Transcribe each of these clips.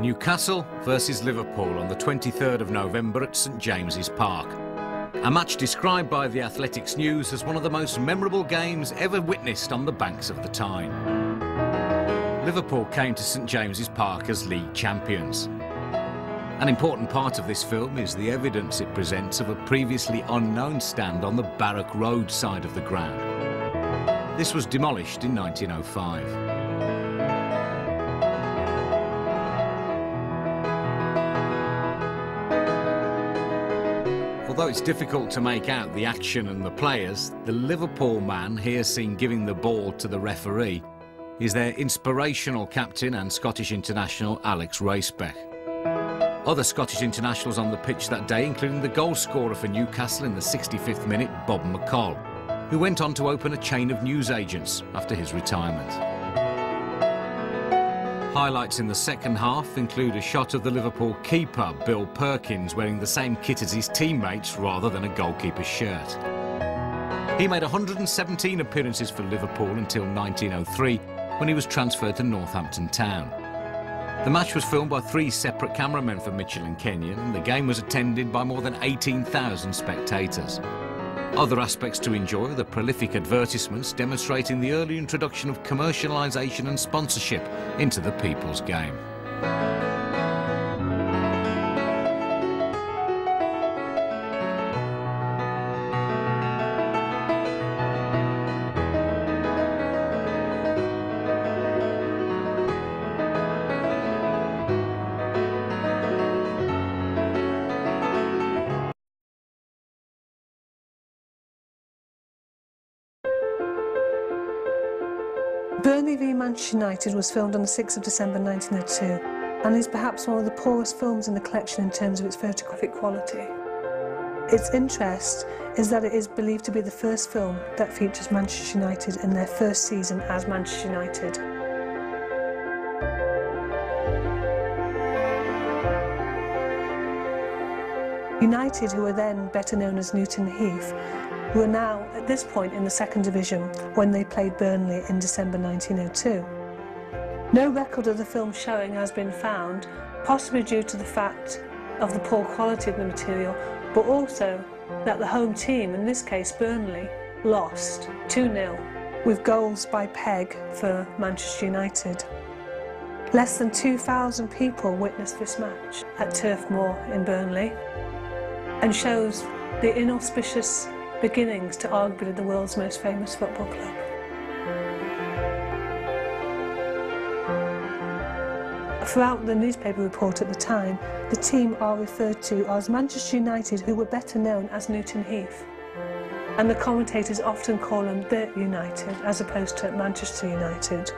Newcastle versus Liverpool on the 23rd of November at St James's Park. A match described by the Athletics News as one of the most memorable games ever witnessed on the banks of the Tyne. Liverpool came to St James's Park as league champions. An important part of this film is the evidence it presents of a previously unknown stand on the Barrack Road side of the ground. This was demolished in 1905. Although it's difficult to make out the action and the players, the Liverpool man here seen giving the ball to the referee is their inspirational captain and Scottish international Alex Raisbeck. Other Scottish internationals on the pitch that day, including the goal scorer for Newcastle in the 65th minute, Bob McColl, who went on to open a chain of newsagents after his retirement. Highlights in the second half include a shot of the Liverpool keeper, Bill Perkins, wearing the same kit as his teammates rather than a goalkeeper's shirt. He made 117 appearances for Liverpool until 1903, when he was transferred to Northampton Town. The match was filmed by three separate cameramen for Mitchell and Kenyon, and the game was attended by more than 18,000 spectators. Other aspects to enjoy are the prolific advertisements demonstrating the early introduction of commercialisation and sponsorship into the people's game. Burnley v Manchester United was filmed on the 6th of December 1902 and is perhaps one of the poorest films in the collection in terms of its photographic quality. Its interest is that it is believed to be the first film that features Manchester United in their first season as Manchester United. United, who were then better known as Newton Heath, who are now at this point in the second division when they played Burnley in December 1902. No record of the film showing has been found, possibly due to the fact of the poor quality of the material, but also that the home team, in this case Burnley, lost 2-0 with goals by Pegg for Manchester United. Less than 2,000 people witnessed this match at Turf Moor in Burnley and shows the inauspicious beginnings to arguably the world's most famous football club. Throughout the newspaper report at the time, the team are referred to as Manchester United, who were better known as Newton Heath. And the commentators often call them the United, as opposed to Manchester United.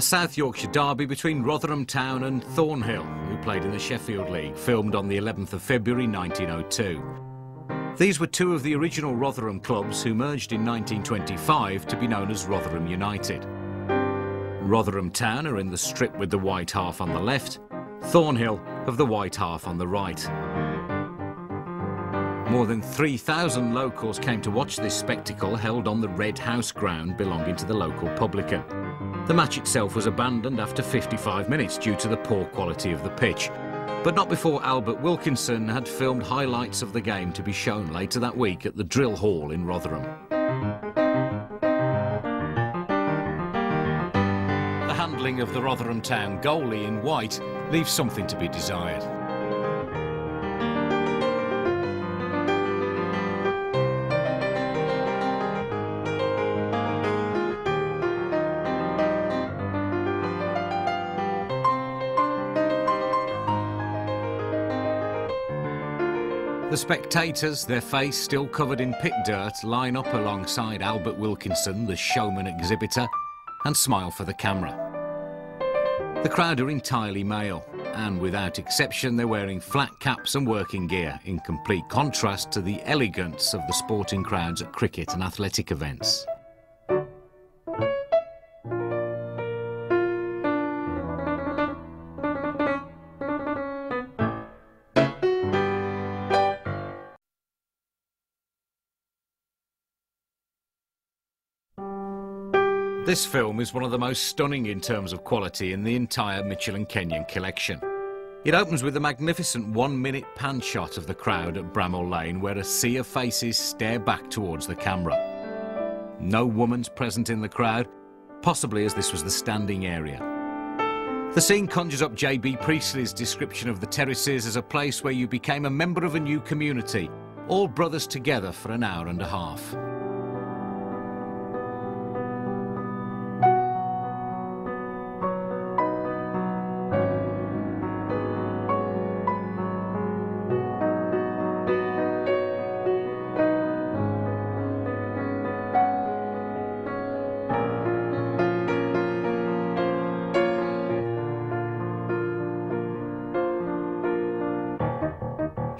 A South Yorkshire derby between Rotherham Town and Thornhill, who played in the Sheffield League, filmed on the 11th of February 1902. These were two of the original Rotherham clubs who merged in 1925 to be known as Rotherham United. Rotherham Town are in the strip with the white half on the left, Thornhill have the white half on the right. More than 3,000 locals came to watch this spectacle held on the Red House ground belonging to the local publican. The match itself was abandoned after 55 minutes due to the poor quality of the pitch, but not before Albert Wilkinson had filmed highlights of the game to be shown later that week at the Drill Hall in Rotherham. The handling of the Rotherham Town goalie in white leaves something to be desired. The spectators, their face still covered in pit dirt, line up alongside Albert Wilkinson, the showman exhibitor, and smile for the camera. The crowd are entirely male. and without exception they're wearing flat caps and working gear, in complete contrast to the elegance of the sporting crowds at cricket and athletic events. This film is one of the most stunning in terms of quality in the entire Mitchell and Kenyon collection. It opens with a magnificent one-minute pan shot of the crowd at Bramall Lane where a sea of faces stare back towards the camera. No woman's present in the crowd, possibly as this was the standing area. The scene conjures up J.B. Priestley's description of the terraces as a place where you became a member of a new community, all brothers together for an hour and a half.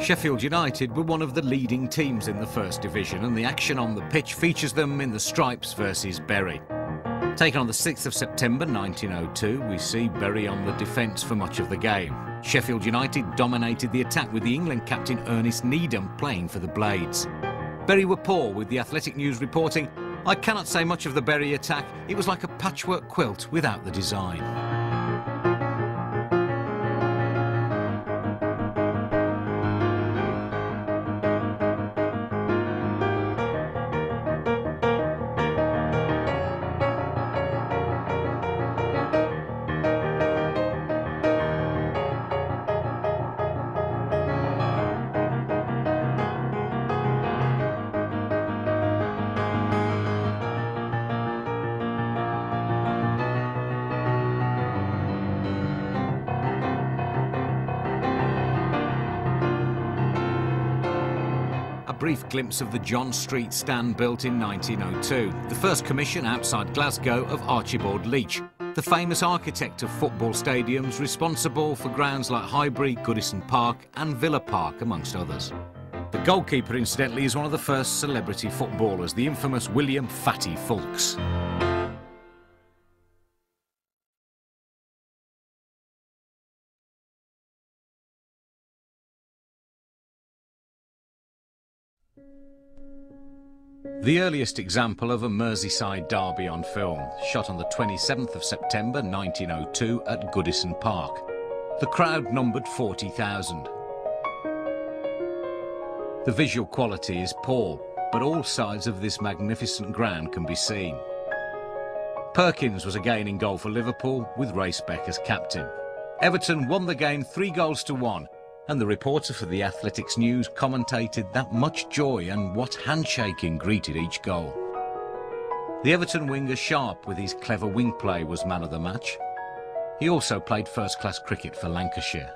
Sheffield United were one of the leading teams in the First Division and the action on the pitch features them in the Stripes versus Bury. Taken on the 6th of September 1902, we see Bury on the defence for much of the game. Sheffield United dominated the attack with the England captain Ernest Needham playing for the Blades. Bury were poor with the Athletic News reporting, I cannot say much of the Bury attack, it was like a patchwork quilt without the design. Brief glimpse of the John Street stand built in 1902, the first commission outside Glasgow of Archibald Leitch, the famous architect of football stadiums responsible for grounds like Highbury, Goodison Park and Villa Park, amongst others. The goalkeeper, incidentally, is one of the first celebrity footballers, the infamous William Fatty Foulkes. The earliest example of a Merseyside derby on film, shot on the 27th of September 1902 at Goodison Park. The crowd numbered 40,000. The visual quality is poor, but all sides of this magnificent ground can be seen. Perkins was again in goal for Liverpool, with Raisbeck as captain. Everton won the game three goals to one, and the reporter for the Athletics News commentated that much joy and what handshaking greeted each goal. The Everton winger Sharp, with his clever wing play, was man of the match. He also played first-class cricket for Lancashire.